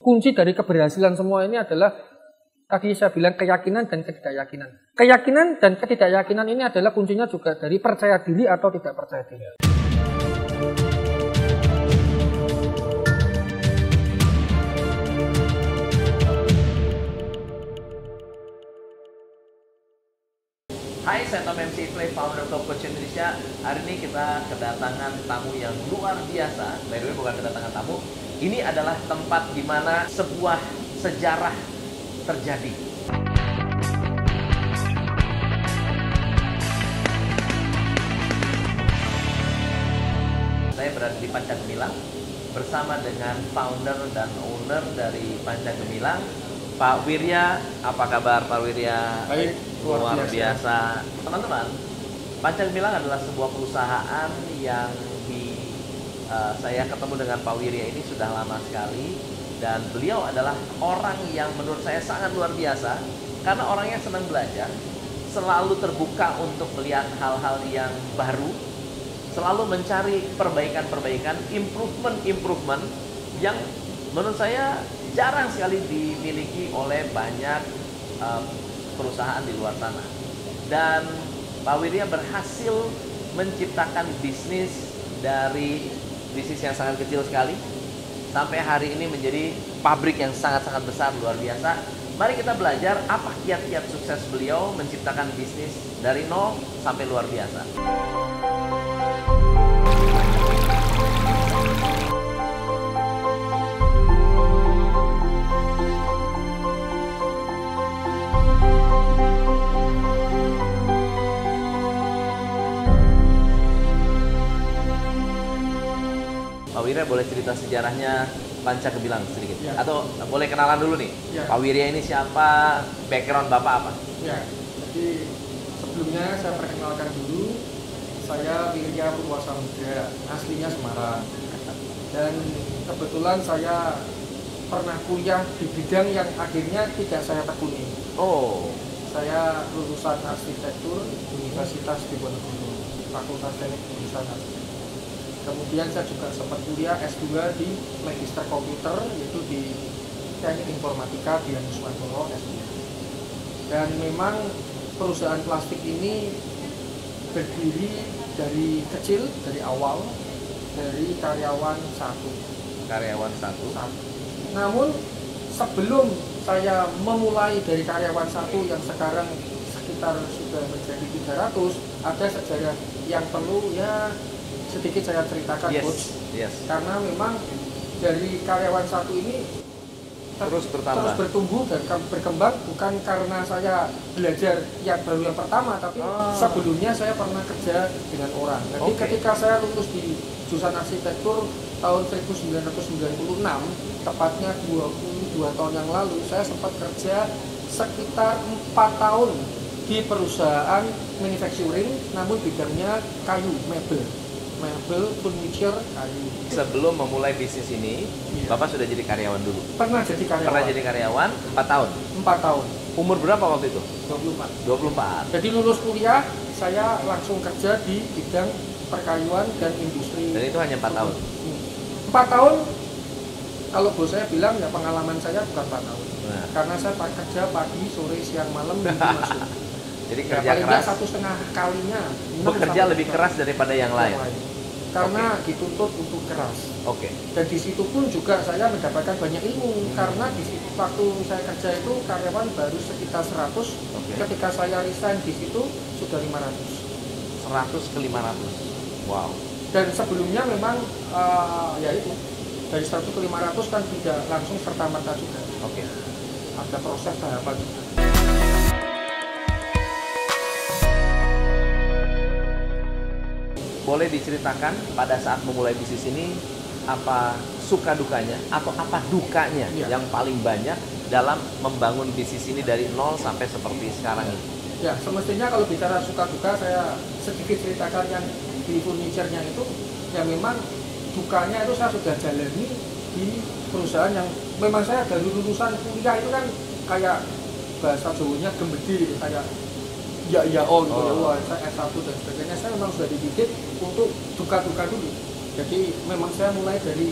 Kunci dari keberhasilan semua ini adalah tadi saya bilang keyakinan dan ketidakyakinan. Keyakinan dan ketidakyakinan ini adalah kuncinya juga dari percaya diri atau tidak percaya diri. Tom MC Play, founder Top Coach Indonesia. Hari ini kita kedatangan tamu yang luar biasa. By the way, bukan kedatangan tamu. Ini adalah tempat di mana sebuah sejarah terjadi. Saya berada di Panca Gemilang bersama dengan founder dan owner dari Panca Gemilang, Pak Wirya. Apa kabar Pak Wirya? Baik, luar, luar biasa. Teman-teman, Panca Gemilang adalah sebuah perusahaan yang di uh, saya ketemu dengan Pak Wirya ini sudah lama sekali. Dan beliau adalah orang yang menurut saya sangat luar biasa. Karena orangnya senang belajar, selalu terbuka untuk melihat hal-hal yang baru, selalu mencari perbaikan-perbaikan, improvement-improvement yang menurut saya jarang sekali dimiliki oleh banyak uh, perusahaan di luar sana. Dan Pak Wirya berhasil menciptakan bisnis dari bisnis yang sangat kecil sekali sampai hari ini menjadi pabrik yang sangat-sangat besar luar biasa. Mari kita belajar apa kiat-kiat sukses beliau menciptakan bisnis dari nol sampai luar biasa. Boleh cerita sejarahnya Panca Kebilang sedikit? Ya. Atau boleh kenalan dulu nih? Ya. Pak Wirya ini siapa? Background Bapak apa? Ya, jadi sebelumnya saya perkenalkan dulu, saya Wirya Purwasa Muda, aslinya Semarang. Dan kebetulan saya pernah kuliah di bidang yang akhirnya tidak saya tekuni. Oh, Saya lulusan arsitektur Universitas Diponegoro, Fakultas Teknik Jurusan Arsitektur. Kemudian saya juga sempat kuliah S2 di Magister Komputer, yaitu di Teknik Informatika di Nuswantoro S2. Dan memang perusahaan plastik ini berdiri dari kecil, dari awal, dari karyawan satu. karyawan satu. satu. Namun sebelum saya memulai dari karyawan satu yang sekarang sekitar sudah menjadi 300, ada sejarah yang perlu ya sedikit saya ceritakan, Coach. Yes, yes. Karena memang dari karyawan satu ini ter- Terus bertambah. terus bertumbuh dan ke- berkembang bukan karena saya belajar yang baru yang pertama tapi Ah. sebelumnya saya pernah kerja dengan orang jadi Oke. ketika saya lulus di jurusan arsitektur tahun 1996 tepatnya 22 tahun yang lalu saya sempat kerja sekitar 4 tahun di perusahaan manufacturing namun bidangnya kayu mebel mebel furniture kayu Sebelum memulai bisnis ini, Iya. Bapak sudah jadi karyawan dulu. pernah jadi karyawan Pernah jadi karyawan 4 tahun. 4 tahun Umur berapa waktu itu? 24 24. Jadi lulus kuliah, saya langsung kerja di bidang perkayuan dan industri. Dan itu hanya 4 tahun. Empat tahun, kalau bos saya bilang ya pengalaman saya bukan empat tahun. Nah, Karena saya kerja pagi, sore, siang, malam, minggu masuk. Jadi Ya, kerja paling nggak keras. satu setengah kalinya. Bekerja lebih keras daripada yang lain. Karena dituntut untuk keras. Oke. Dan di situ pun juga saya mendapatkan banyak ilmu Hmm. karena di situ waktu saya kerja itu karyawan baru sekitar 100. Oke. Ketika saya resign di situ sudah 500. 100 ke 500. Wow. dan sebelumnya memang eh, ya itu dari 100 ke 500 kan tidak langsung serta merta juga Oke. ada proses tahapan juga. Boleh diceritakan pada saat memulai bisnis ini apa suka dukanya atau apa dukanya Iya. yang paling banyak dalam membangun bisnis ini dari nol sampai seperti sekarang ini? ya semestinya kalau bicara suka duka saya sedikit ceritakan yang di furniture-nya itu ya memang dukanya itu saya sudah jalani di perusahaan yang memang saya dari lulusan kuliah itu kan kayak bahasa Jawanya gembedi kayak ya ya oh gitu ya Oh. wah saya S1 dan sebagainya. Saya memang sudah dididik untuk duka-duka dulu. Jadi memang saya mulai dari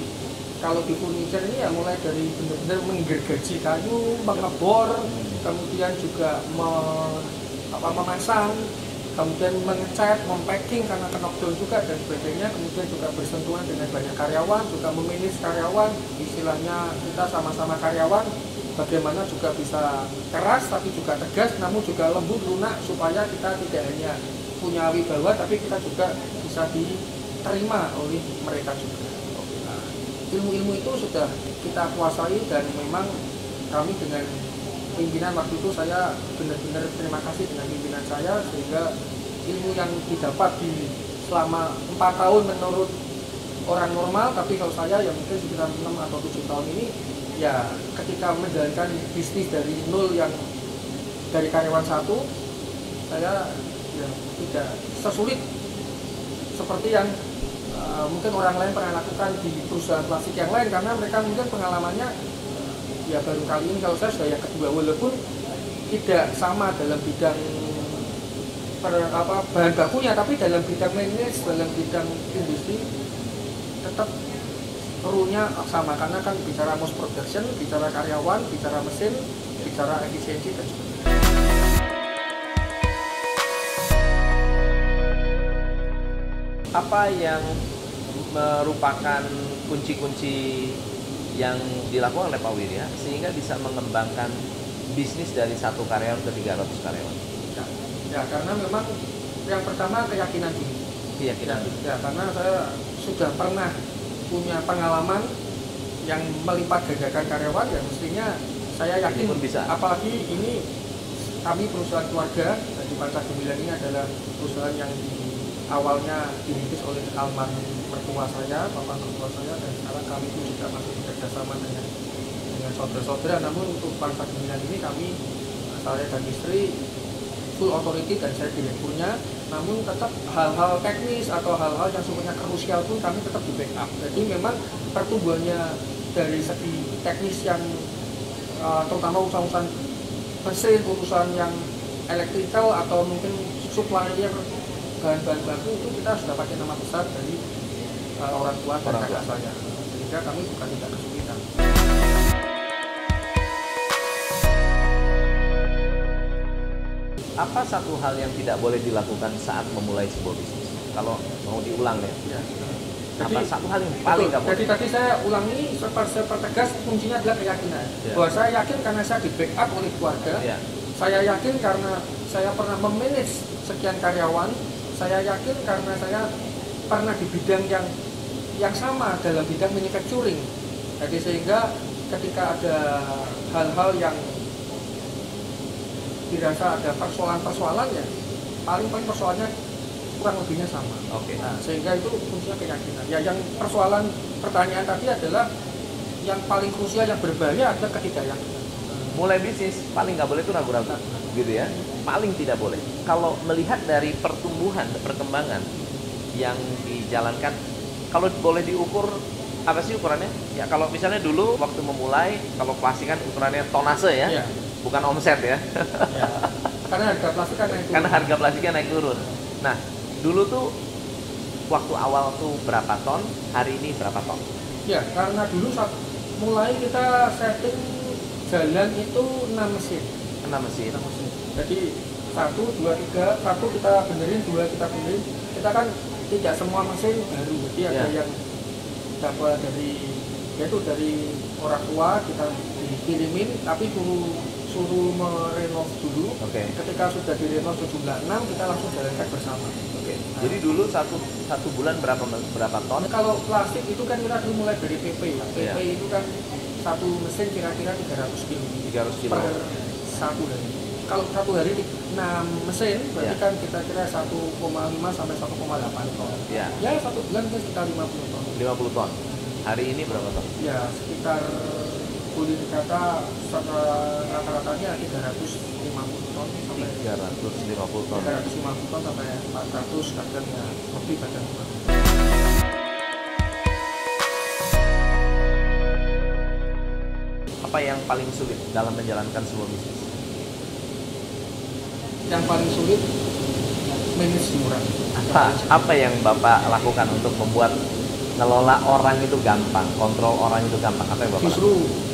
kalau di furniture ini ya mulai dari benar-benar menggergaji kayu, mengebor, kemudian juga me, apa, memasang, kemudian mengecat, mempacking karena knockdown juga dan sebagainya, kemudian juga bersentuhan dengan banyak karyawan, juga memanage karyawan, istilahnya kita sama-sama karyawan, bagaimana juga bisa keras tapi juga tegas, namun juga lembut lunak supaya kita tidak hanya punya wibawa tapi kita juga bisa diterima oleh mereka juga. Ilmu-ilmu itu sudah kita kuasai dan memang kami dengan pimpinan waktu itu saya benar-benar terima kasih dengan pimpinan saya sehingga ilmu yang didapat di selama empat tahun menurut orang normal tapi kalau saya yang mungkin sekitar 6 atau 7 tahun ini ya ketika menjalankan bisnis dari nol yang dari karyawan satu saya ya tidak sesulit seperti yang Eh, mungkin orang lain pernah lakukan di perusahaan plastik yang lain karena mereka mungkin pengalamannya ya baru kali ini. Kalau saya sudah yang kedua walaupun tidak sama dalam bidang per, apa bahan bakunya tapi dalam bidang manage dalam bidang industri tetap perlunya sama karena kan bicara mass production bicara karyawan bicara mesin bicara efisiensi dan sebagainya apa yang merupakan kunci-kunci yang dilakukan oleh Pak Wirya sehingga bisa mengembangkan bisnis dari satu karyawan ke 300 karyawan? Ya, ya karena memang yang pertama keyakinan diri. Keyakinan ya, ya, karena saya sudah pernah punya pengalaman yang melipat gandakan karyawan ya mestinya saya yakin pun bisa. apalagi ini kami perusahaan keluarga di Pantai Gemilang ini adalah perusahaan yang awalnya dirintis oleh almarhum mertua saya, bapak mertua saya, dan sekarang kami pun juga masih bekerja sama dengan dengan saudara-saudara. Namun untuk bangsa Gemilang ini kami saya dan istri full authority dan saya direkturnya. Namun tetap hal-hal teknis atau hal-hal yang sebenarnya krusial pun kami tetap di backup. Jadi memang pertumbuhannya dari segi teknis yang uh, terutama urusan-urusan mesin, urusan yang elektrikal atau mungkin supplier bahan-bahan baku itu kita sudah pakai nama besar dari uh, orang tua dan kakak saya sehingga kami bukan tidak kesulitan apa satu hal yang tidak boleh dilakukan saat memulai sebuah bisnis kalau mau diulang ya, ya. Jadi, apa satu hal yang paling nggak boleh? Jadi tadi saya ulangi sepertegas kuncinya adalah keyakinan. Ya. Bahwa saya yakin karena saya di backup oleh keluarga. Ya. Saya yakin karena saya pernah memanage sekian karyawan saya yakin karena saya pernah di bidang yang yang sama dalam bidang manufacturing. Jadi sehingga ketika ada hal-hal yang dirasa ada persoalan-persoalan ya paling paling persoalannya kurang lebihnya sama. Oke. Okay. Nah, sehingga itu fungsinya keyakinan. Ya yang persoalan pertanyaan tadi adalah yang paling krusial yang berbahaya adalah ketidakyakinan. Mulai bisnis paling nggak boleh itu ragu-ragu. Nah, gitu ya paling tidak boleh kalau melihat dari pertumbuhan perkembangan yang dijalankan kalau boleh diukur apa sih ukurannya ya kalau misalnya dulu waktu memulai kalau plastik kan ukurannya tonase ya, ya. Bukan omset ya, ya. karena harga plastik kan naik turun. karena harga plastiknya naik turun nah dulu tuh waktu awal tuh berapa ton hari ini berapa ton ya karena dulu saat mulai kita setting jalan itu 6 mesin enam mesin. Enam mesin. Jadi satu, dua, tiga, satu kita benerin, dua kita benerin. Kita kan tidak semua mesin baru, jadi ada ya. yang dapat dari yaitu dari orang tua kita dikirimin, tapi suruh suruh merenov dulu. Okay. Ketika sudah direnov sejumlah enam, kita langsung jalankan bersama. Okay. Nah. Jadi dulu satu satu bulan berapa berapa ton? Nah, kalau plastik itu kan kita dulu mulai dari PP ya. PP ya. itu kan satu mesin kira-kira 300 kilo. 300 kilo. Per satu hari kalau satu hari di 6 mesin berarti ya. kan kita kira 1,5 sampai 1,8 ton ya. ya satu bulan itu sekitar 50 ton 50 ton hari ini berapa ton ya sekitar boleh dikata rata-ratanya 350 ton sampai 350 ton 350 ton sampai 400 kadang ya lebih kadang apa yang paling sulit dalam menjalankan sebuah bisnis? Yang paling sulit manage murah. Apa apa yang Bapak lakukan untuk membuat ngelola orang itu gampang, kontrol orang itu gampang. Apa yang Bapak lakukan?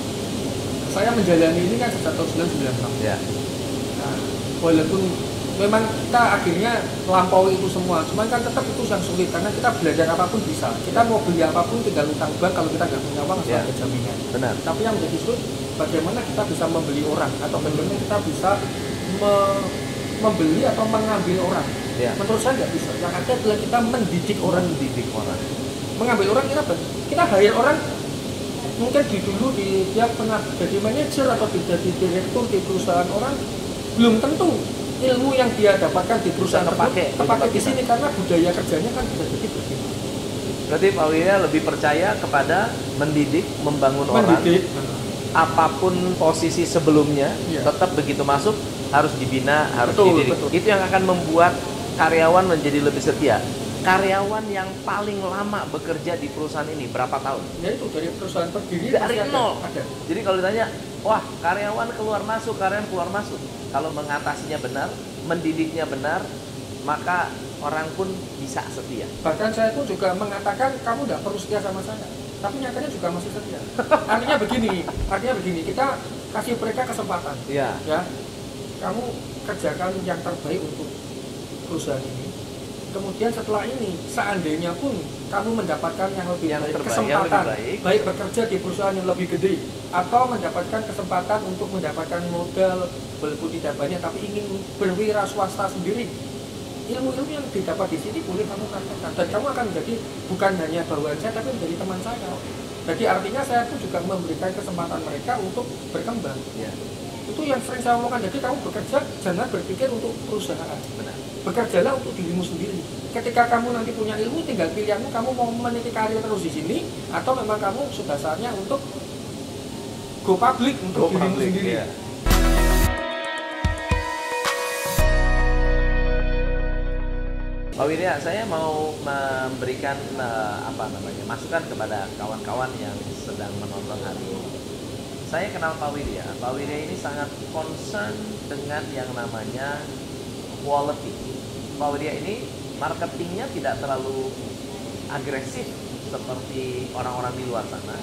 Saya menjalani ini kan sejak tahun 1996. Ya, Nah, walaupun memang kita akhirnya melampaui itu semua, cuman kan tetap itu yang sulit karena kita belajar apa pun bisa. Kita mau beli apa pun tinggal utang bank kalau kita nggak punya uang Ya. sebagai jaminan. benar. Tapi yang menjadi sulit bagaimana kita bisa membeli orang atau bagaimana kita bisa me- membeli atau mengambil orang. Ya, Menurut saya nggak bisa. Yang ada adalah kita mendidik orang. mendidik orang. Mengambil orang kita? Kita hire orang mungkin di dulu di dia pernah jadi manajer atau jadi direktur di perusahaan orang belum tentu ilmu yang dia dapatkan di perusahaan terpakai di terpakai di sini karena budaya kerjanya kan bisa jadi begitu. Berarti Pak Wirya lebih percaya kepada mendidik, membangun orang. Mendidik. Apa pun posisi sebelumnya, Iya. tetap begitu masuk harus dibina, harus Betul, dididik. betul. Itu yang akan membuat karyawan menjadi lebih setia. Karyawan yang paling lama bekerja di perusahaan ini berapa tahun? Ya itu dari perusahaan berdiri Dari nol. Ada. Jadi kalau ditanya, wah karyawan keluar masuk, karyawan keluar masuk. Kalau mengatasinya benar, mendidiknya benar, maka orang pun bisa setia. Bahkan saya pun juga mengatakan kamu tidak perlu setia sama saya. Tapi nyatanya juga masih setia. Artinya begini, artinya begini, kita kasih mereka kesempatan. Iya. Ya, kamu kerjakan yang terbaik untuk perusahaan ini. Kemudian setelah ini, seandainya pun kamu mendapatkan yang lebih Yang baik, terbaik, kesempatan, lebih baik. baik bekerja di perusahaan yang lebih gede, atau mendapatkan kesempatan untuk mendapatkan modal walaupun tidak banyak, tapi ingin berwira swasta sendiri, ilmu-ilmu yang didapat di sini boleh kamu praktekkan dan kamu akan menjadi bukan hanya bawahan saya tapi menjadi teman saya. Jadi artinya saya pun juga memberikan kesempatan mereka untuk berkembang. Iya. Itu yang sering saya omongkan jadi kamu bekerja jangan berpikir untuk perusahaan Benar. bekerjalah untuk dirimu sendiri ketika kamu nanti punya ilmu tinggal pilihanmu kamu mau meniti karir terus di sini atau memang kamu sudah saatnya untuk go public untuk Go dirimu public, sendiri iya. Pak Wirya, saya mau memberikan eh, apa namanya masukan kepada kawan-kawan yang sedang menonton hari ini. Saya kenal Pak Wirya. Pak Wirya ini sangat concern dengan yang namanya quality. Pak Wirya ini marketingnya tidak terlalu agresif seperti orang-orang di luar sana.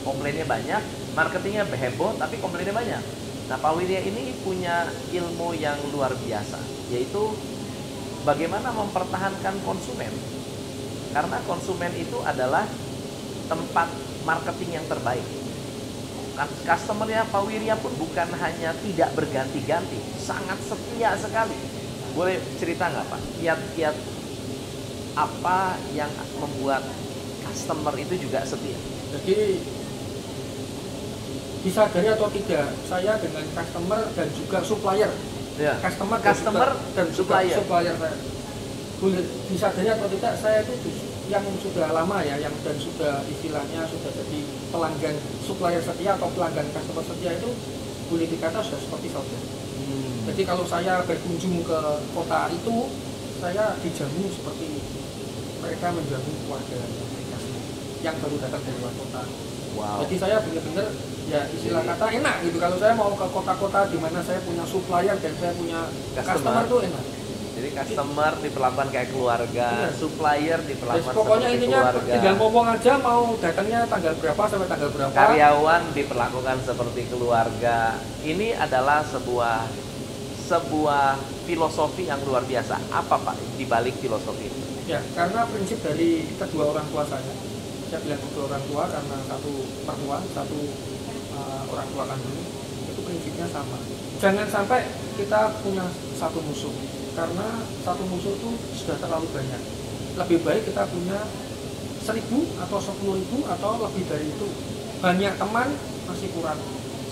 Komplainnya banyak, marketingnya heboh, tapi komplainnya banyak. Nah, Pak Wirya ini punya ilmu yang luar biasa, yaitu bagaimana mempertahankan konsumen. Karena konsumen itu adalah tempat marketing yang terbaik. Customernya Pak Wirya pun bukan hanya tidak berganti-ganti, sangat setia sekali. Boleh cerita nggak Pak? Kiat-kiat apa yang membuat customer itu juga setia? Jadi disadari atau tidak, saya dengan customer dan juga supplier, Ya. customer, dan Customer juga- dan juga supplier. supplier saya. Boleh disadari atau tidak, saya itu jus- yang sudah lama ya, yang dan sudah istilahnya sudah jadi pelanggan supplier setia atau pelanggan customer setia itu boleh dikata sudah seperti saudara. Hmm. Jadi kalau saya berkunjung ke kota itu, saya dijamu seperti mereka menjamu keluarga mereka yang baru datang dari luar kota. Wow. Jadi saya benar-benar ya istilah kata enak gitu. Kalau saya mau ke kota-kota di mana saya punya supplier dan saya punya Customer. customer, tuh enak. Jadi customer diperlakukan kayak keluarga, Iya. supplier diperlakukan pokoknya seperti intinya keluarga. tinggal ngomong aja mau datangnya tanggal berapa sampai tanggal berapa. karyawan diperlakukan seperti keluarga. Ini adalah sebuah sebuah filosofi yang luar biasa. Apa Pak di balik filosofi itu? Ya, karena prinsip dari kedua orang tua saya, saya bilang kedua orang tua karena satu mertua, satu uh, orang tua kandung, itu prinsipnya sama. Jangan sampai kita punya satu musuh, karena satu musuh itu sudah terlalu banyak. Lebih baik kita punya seribu atau sepuluh ribu atau lebih dari itu. Banyak teman masih kurang,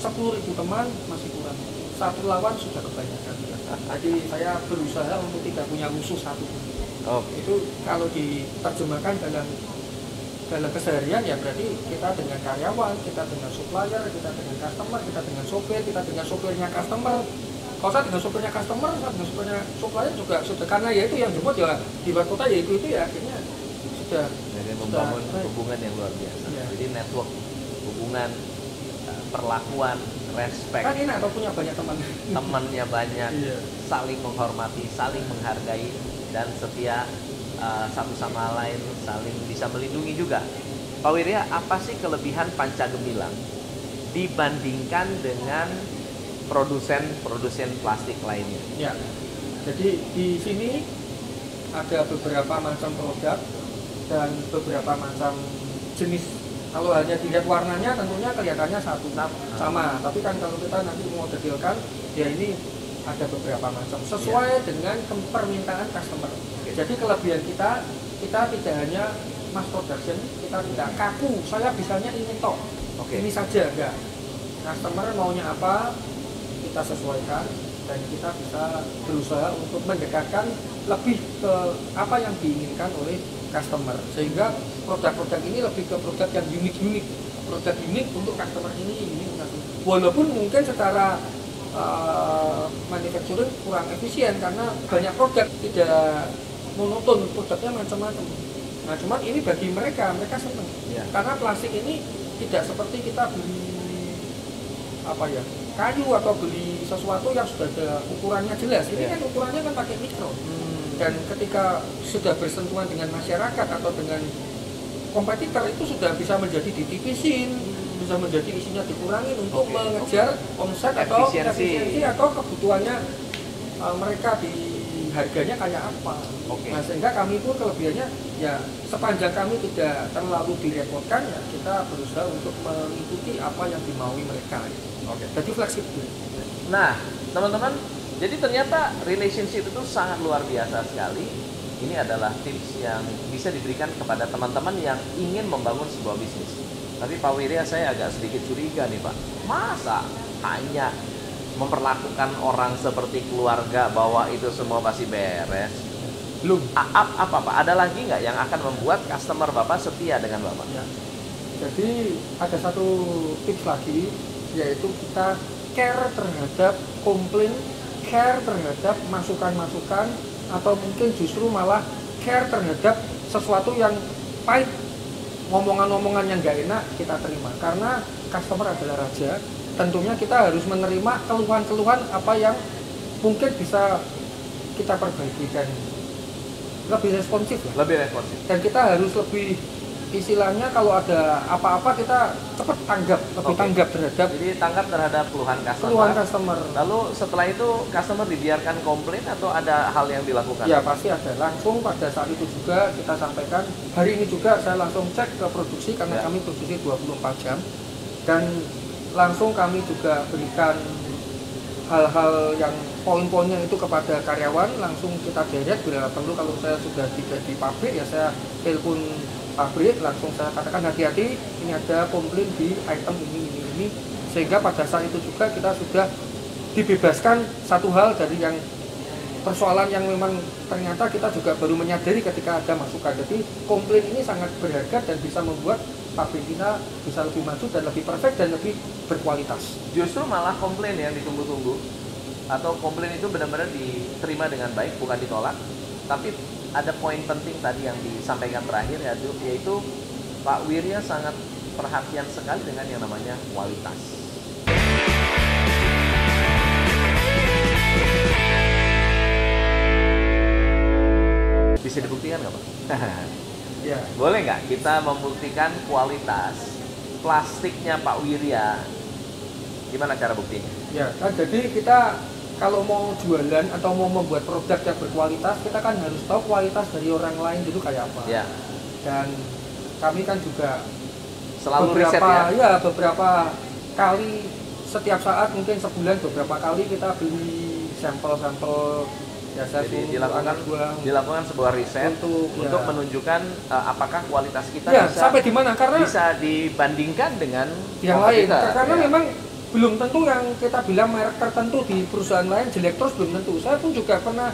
sepuluh ribu teman masih kurang. Satu lawan sudah kebanyakan. Jadi saya berusaha untuk tidak punya musuh satu Oke. itu kalau diterjemahkan dalam dalam keseharian ya berarti kita dengan karyawan, kita dengan supplier, kita dengan customer, kita dengan sopir, kita dengan sopirnya customer. Kalau saya dengan sopirnya customer, saya dengan sopirnya supplier juga sudah karena ya itu yang jemput ya di luar kota ya itu itu ya akhirnya sudah Jadi Sudah, membangun baik. hubungan yang luar biasa. Iya. Jadi network hubungan eh, perlakuan, respect, kan enak atau punya banyak teman. temannya banyak, Iya. saling menghormati, saling menghargai dan setia uh, satu sama lain saling bisa melindungi juga. Pak Wirya, apa sih kelebihan panca gemilang dibandingkan dengan produsen-produsen plastik lainnya? Ya, jadi di sini ada beberapa macam produk dan beberapa macam jenis kalau hanya dilihat warnanya tentunya kelihatannya satu sama, sama. tapi kan kalau kita nanti mau detailkan ya ini ada beberapa macam sesuai yeah. dengan permintaan customer okay. jadi kelebihan kita kita tidak hanya mass production kita tidak kaku saya bisanya ini toh okay. ini saja enggak customer maunya apa kita sesuaikan dan kita bisa berusaha untuk mendekatkan lebih ke apa yang diinginkan oleh customer. Sehingga produk-produk ini lebih ke produk yang unik-unik. Produk unik untuk customer ini ini walaupun mungkin secara uh, manufacturing kurang efisien karena banyak produk tidak monoton produknya macam-macam. Nah cuman ini bagi mereka mereka senang. Ya. karena plastik ini tidak seperti kita beli apa ya kayu atau beli sesuatu yang sudah ada ukurannya jelas ini yeah. kan ukurannya kan pakai mikro hmm. dan ketika sudah bersentuhan dengan masyarakat atau dengan kompetitor itu sudah bisa menjadi ditipisin hmm. bisa menjadi isinya dikurangi untuk okay. mengejar omset atau efisiensi atau kebutuhannya uh, mereka di harganya kayak apa. Okay. Nah sehingga kami pun kelebihannya ya sepanjang kami tidak terlalu direpotkan ya kita berusaha untuk mengikuti apa yang dimaui mereka. Oke. Okay. Jadi fleksibel. Nah, teman-teman, jadi ternyata relationship itu sangat luar biasa sekali. Ini adalah tips yang bisa diberikan kepada teman-teman yang ingin membangun sebuah bisnis. Tapi Pak Wirya saya agak sedikit curiga nih Pak. Masa hanya memperlakukan orang seperti keluarga bahwa itu semua pasti beres? Belum. A apa Pak? Ada lagi nggak yang akan membuat customer Bapak setia dengan Bapak? Ya. Jadi ada satu tips lagi yaitu kita care terhadap komplain, care terhadap masukan-masukan atau mungkin justru malah care terhadap sesuatu yang pahit. Ngomongan-ngomongan yang gak enak kita terima. Karena customer adalah raja tentunya kita harus menerima keluhan-keluhan apa yang mungkin bisa kita perbaiki dan lebih responsif lebih responsif. Dan kita harus lebih istilahnya kalau ada apa-apa kita cepat tanggap lebih okay. tanggap terhadap jadi tanggap terhadap keluhan customer. keluhan customer. Lalu setelah itu customer dibiarkan komplain atau ada hal yang dilakukan? Ya pasti ada. Langsung pada saat itu juga kita sampaikan. Hari ini juga saya langsung cek ke produksi karena ya. kami produksi 24 jam. Dan langsung kami juga berikan hal-hal yang poin-poinnya itu kepada karyawan. Langsung kita deret bila perlu kalau saya sudah tiba di pabrik ya saya telepon pabrik langsung saya katakan hati-hati ini ada komplain di item ini ini ini. Sehingga pada saat itu juga kita sudah dibebaskan satu hal dari yang persoalan yang memang ternyata kita juga baru menyadari ketika ada masukan. Jadi komplain ini sangat berharga dan bisa membuat pabrik kita bisa lebih maju dan lebih perfect dan lebih berkualitas. Justru malah komplain yang ditunggu-tunggu. Atau komplain itu benar-benar diterima dengan baik bukan ditolak. Tapi ada poin penting tadi yang disampaikan terakhir yaitu, yaitu Pak Wirya sangat perhatian sekali dengan yang namanya kualitas. Bisa dibuktikan nggak Pak? ya. Boleh nggak kita membuktikan kualitas plastiknya Pak Wirya? Gimana cara buktinya? Ya, kan jadi kita kalau mau jualan atau mau membuat produk yang berkualitas kita kan harus tahu kualitas dari orang lain itu kayak apa ya. dan kami kan juga selalu beberapa riset ya? ya beberapa kali setiap saat mungkin sebulan beberapa kali kita beli sampel-sampel jasa Jadi dilakukan buang, dilakukan sebuah riset untuk, untuk ya. menunjukkan uh, apakah kualitas kita ya, bisa sampai di mana karena bisa dibandingkan dengan yang lain kita. karena ya. memang belum tentu yang kita bilang merek tertentu di perusahaan lain jelek terus belum tentu. Saya pun juga pernah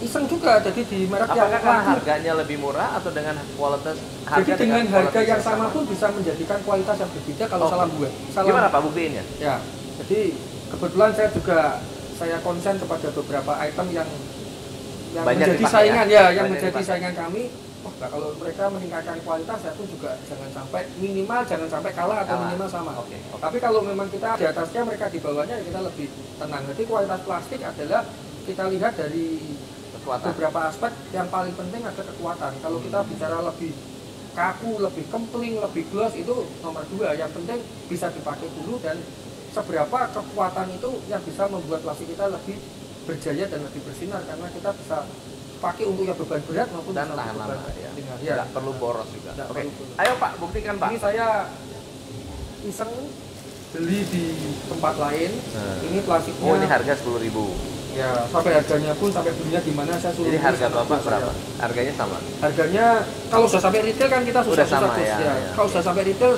iseng juga jadi di merek Apakah yang karena harganya lebih murah atau dengan kualitas harga jadi dengan, dengan harga yang sama, pun bisa menjadikan kualitas yang berbeda kalau okay. salah buat. Salah Gimana Pak buktinya? Ya, jadi kebetulan saya juga saya konsen kepada beberapa item yang yang Banyak menjadi saingan ya, ya yang menjadi saingan kami Nah, kalau mereka meningkatkan kualitas, saya pun juga jangan sampai minimal jangan sampai kalah atau kalah. minimal sama. Okay. Okay. Tapi kalau memang kita di atasnya, mereka di bawahnya, kita lebih tenang. Jadi kualitas plastik adalah kita lihat dari Kekuatan. beberapa aspek yang paling penting ada kekuatan. Kalau kita bicara lebih kaku, lebih kempling, lebih gloss itu nomor dua. Yang penting bisa dipakai dulu dan seberapa kekuatan itu yang bisa membuat plastik kita lebih berjaya dan lebih bersinar karena kita bisa pakai untuk yang beban berat maupun dan tahan lama ya. ringan. Nggak perlu boros juga. Nggak Oke. perlu boros. Ayo Pak, buktikan Pak. Ini saya iseng beli di tempat lain. Hmm. Ini plastiknya. Oh, ini harga 10.000. Ya, sampai harganya pun sampai belinya di mana saya suruh. Jadi harga Bapak berapa? Harganya sama. Harganya kalau sudah sampai retail kan kita susah Udah susah sama bos, ya, ya. Kalau sudah sampai retail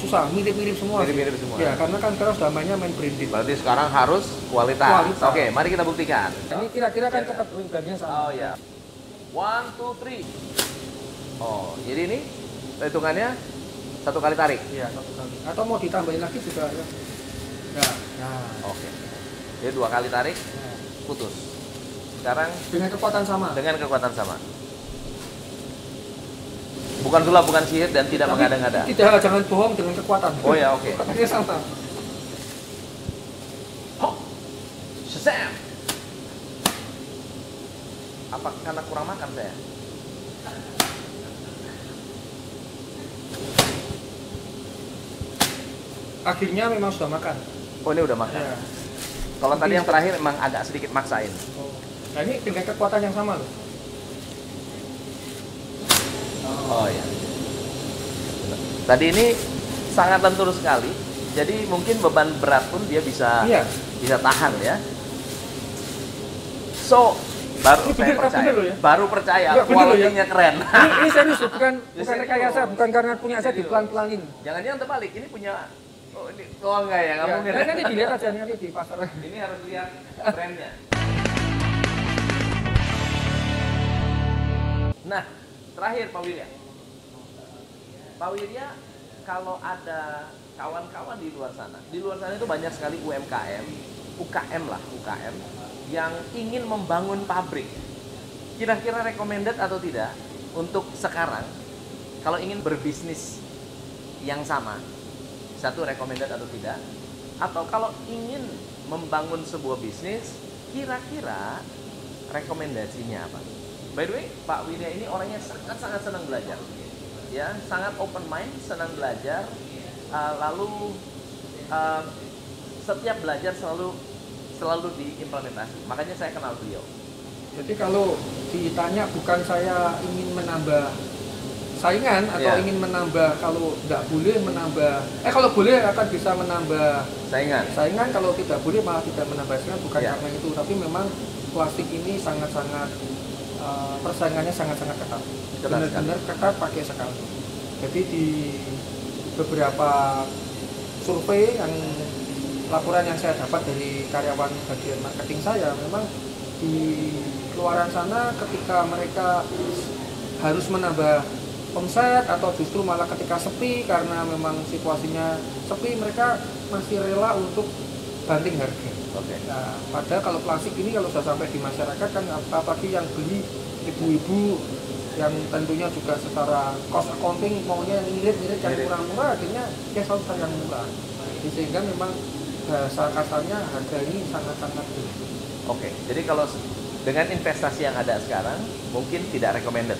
susah, mirip-mirip semua. Mirip-mirip semua. Ya, karena kan sekarang sudah mainnya main branded. Berarti sekarang harus kualitas. Kualitas. Oke, mari kita buktikan. Ini kira-kira kan ketergantian sama. Oh ya. One, two, three. Oh, jadi ini hitungannya satu kali tarik. Iya, satu kali. Atau mau ditambahin lagi juga ya. Nah, nah, Oke. Jadi dua kali tarik, nah. putus. Sekarang Dengan kekuatan sama. dengan kekuatan sama. Bukan sulap, bukan sihir dan tidak mengada-ngada. Tidak, jangan bohong dengan kekuatan. Oh ya, oke. Kekuatannya sama. Hop. Shazam. Apa karena kurang makan saya? Akhirnya memang sudah makan. Oh ini udah makan. Ya. Kalau tadi yang terakhir emang agak sedikit maksain. Oh. Nah ini dengan kekuatan yang sama loh. Oh ya. Tadi ini sangat lentur sekali. Jadi mungkin beban berat pun dia bisa Iya. bisa tahan ya. So baru Ini saya percaya, loh ya? baru percaya Enggak, loh ya? kualitinya keren. Ini, ini serius bukan bukan rekayasa, bukan karena punya saya dipelan-pelanin. Jangan-jangan terbalik, ini punya oh, ini, oh enggak ya, nggak Ya, mungkin. nanti dilihat aja nanti di pasar. Ini harus lihat trennya. Nah, terakhir Pak Wirya. Pak Wirya, kalau ada kawan-kawan di luar sana, di luar sana itu banyak sekali UMKM, UKM lah, UKM yang ingin membangun pabrik. Kira-kira recommended atau tidak untuk sekarang kalau ingin berbisnis yang sama, satu recommended atau tidak, atau kalau ingin membangun sebuah bisnis, kira-kira rekomendasinya apa? By the way, Pak Widya ini orangnya sangat-sangat senang belajar, ya, sangat open mind, senang belajar, uh, lalu uh, setiap belajar selalu selalu diimplementasi. Makanya saya kenal beliau. Jadi kalau ditanya bukan saya ingin menambah saingan atau Iya. ingin menambah kalau tidak boleh menambah eh kalau boleh akan bisa menambah Saingan. saingan kalau tidak boleh malah tidak menambah saingan bukan Iya. karena itu tapi memang plastik ini sangat-sangat eh, persaingannya sangat-sangat ketat. Ketat benar-benar ketat pakai sekali. Jadi di beberapa survei yang laporan yang saya dapat dari karyawan bagian marketing saya memang di luaran sana ketika mereka harus menambah omset atau justru malah ketika sepi karena memang situasinya sepi mereka masih rela untuk banting harga. Oke. Nah, padahal kalau plastik ini kalau sudah sampai di masyarakat kan apalagi yang beli ibu-ibu yang tentunya juga secara cost accounting maunya yang irit-irit yang murah-murah akhirnya dia selalu yang murah. Jadi sehingga memang bahasa kasarnya harga ini sangat-sangat tinggi. Oke. Jadi kalau dengan investasi yang ada sekarang, mungkin tidak recommended.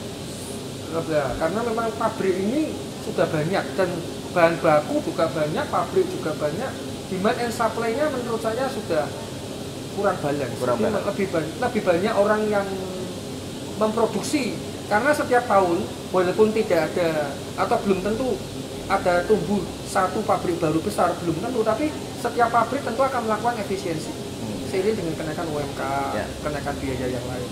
Nah, karena memang pabrik ini sudah banyak dan bahan baku juga banyak, pabrik juga banyak. Demand and supply-nya menurut saya sudah kurang balance. Kurang Jadi balance. lebih banyak lebih banyak orang yang memproduksi karena setiap tahun walaupun tidak ada atau belum tentu ada tumbuh satu pabrik baru besar belum tentu tapi setiap pabrik tentu akan melakukan efisiensi seiring dengan kenaikan UMK, Ya. kenaikan biaya yang lain.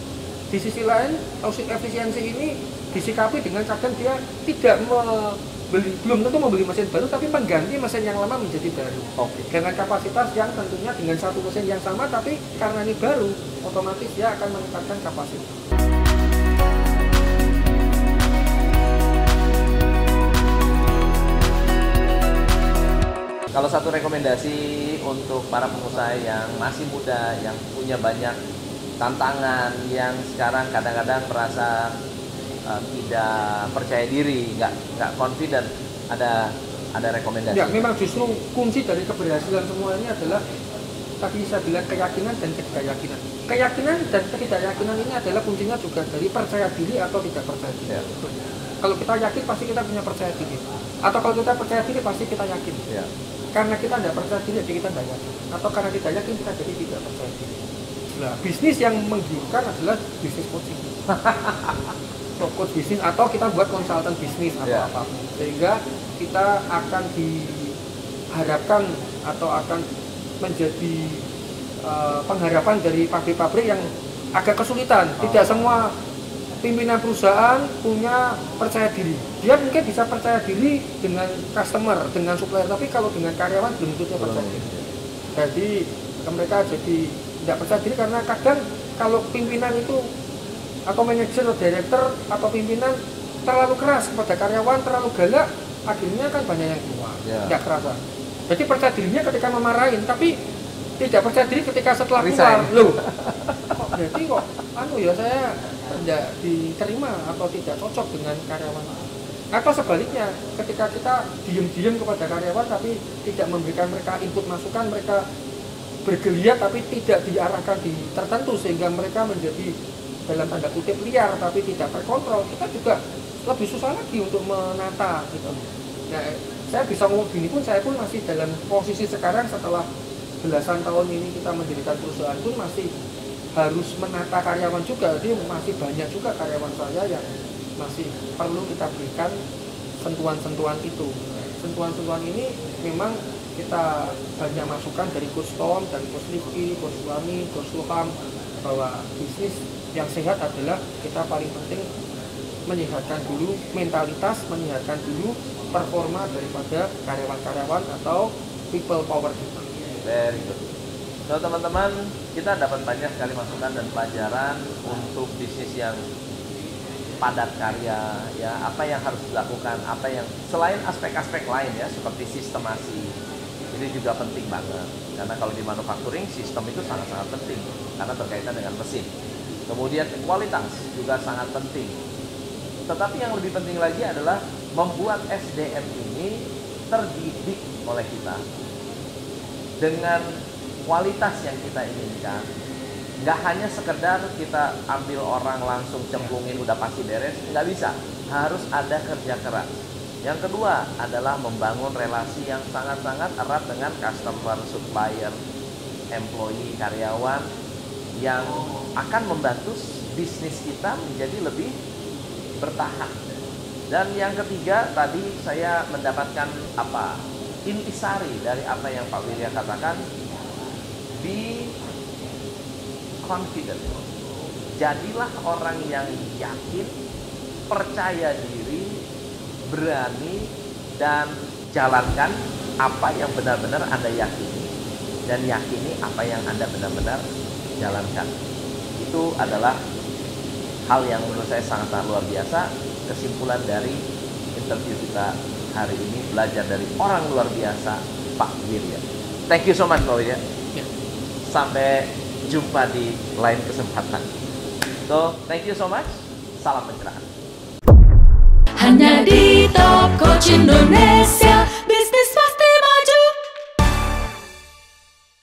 Di sisi lain, opsi efisiensi ini disikapi dengan kadang dia tidak membeli, belum tentu membeli mesin baru, tapi mengganti mesin yang lama menjadi baru. Oke. Dengan kapasitas yang tentunya dengan satu mesin yang sama, tapi karena ini baru, otomatis dia akan meningkatkan kapasitas. Kalau satu rekomendasi untuk para pengusaha yang masih muda, yang punya banyak tantangan, yang sekarang kadang-kadang merasa uh, tidak percaya diri, nggak nggak confident, ada ada rekomendasi. Ya, memang justru kunci dari keberhasilan semua ini adalah tadi saya bilang keyakinan dan ketidakyakinan. keyakinan dan ketidakyakinan ini adalah kuncinya juga dari percaya diri atau tidak percaya diri. Ya. Kalau kita yakin pasti kita punya percaya diri. Atau kalau kita percaya diri pasti kita yakin. Ya. Karena kita tidak percaya diri jadi kita tidak yakin. Atau karena tidak yakin kita jadi tidak percaya diri. Nah, bisnis yang menggiurkan adalah bisnis Fokus bisnis atau kita buat konsultan bisnis atau Ya. apa pun. Sehingga kita akan diharapkan atau akan menjadi eh, pengharapan dari pabrik-pabrik yang agak kesulitan. Tidak semua pimpinan perusahaan punya percaya diri. Dia mungkin bisa percaya diri dengan customer, dengan supplier, tapi kalau dengan karyawan belum tentu percaya diri. Jadi mereka jadi tidak percaya diri karena kadang kalau pimpinan itu atau manajer atau director atau pimpinan terlalu keras kepada karyawan, terlalu galak, akhirnya kan banyak yang keluar, tidak kerasa. Jadi percaya dirinya ketika memarahin, tapi tidak percaya diri ketika setelah Resign. keluar. Loh, kok berarti kok anu ya saya tidak diterima atau tidak cocok dengan karyawan. Atau sebaliknya, ketika kita diem-diem kepada karyawan tapi tidak memberikan mereka input masukan, mereka bergeliat tapi tidak diarahkan di tertentu sehingga mereka menjadi dalam tanda kutip liar tapi tidak terkontrol, kita juga lebih susah lagi untuk menata gitu. Nah, saya bisa ngomong gini pun saya pun masih dalam posisi sekarang setelah belasan tahun ini kita mendirikan perusahaan pun masih harus menata karyawan juga jadi masih banyak juga karyawan saya yang masih perlu kita berikan sentuhan-sentuhan itu sentuhan-sentuhan ini memang kita banyak masukan dari Coach Tom, dari Coach Rifki, Coach Suami, Coach Suham bahwa bisnis yang sehat adalah kita paling penting menyehatkan dulu mentalitas, menyehatkan dulu performa daripada karyawan-karyawan atau people power kita. Very good. So teman-teman, kita dapat banyak sekali masukan dan pelajaran untuk bisnis yang padat karya, ya apa yang harus dilakukan, apa yang selain aspek-aspek lain ya seperti sistemasi ini juga penting banget karena kalau di manufacturing sistem itu sangat-sangat penting karena berkaitan dengan mesin. Kemudian kualitas juga sangat penting. Tetapi yang lebih penting lagi adalah membuat SDM ini terdidik oleh kita. Dengan kualitas yang kita inginkan nggak hanya sekedar kita ambil orang langsung cemplungin udah pasti beres nggak bisa. Harus ada kerja keras. Yang kedua adalah membangun relasi yang sangat-sangat erat dengan customer, supplier, employee, karyawan yang akan membantu bisnis kita menjadi lebih bertahan. Dan yang ketiga tadi saya mendapatkan apa intisari dari apa yang Pak Wirya katakan be confident. Jadilah orang yang yakin, percaya diri, berani dan jalankan apa yang benar-benar Anda yakini dan yakini apa yang Anda benar-benar jalankan. Itu adalah hal yang menurut saya sangat luar biasa. Kesimpulan dari interview kita hari ini belajar dari orang luar biasa Pak Wirya. Thank you so much Pak Wirya. Ya. Sampai jumpa di lain kesempatan. So, thank you so much. Salam pencerahan. Hanya di Top Coach Indonesia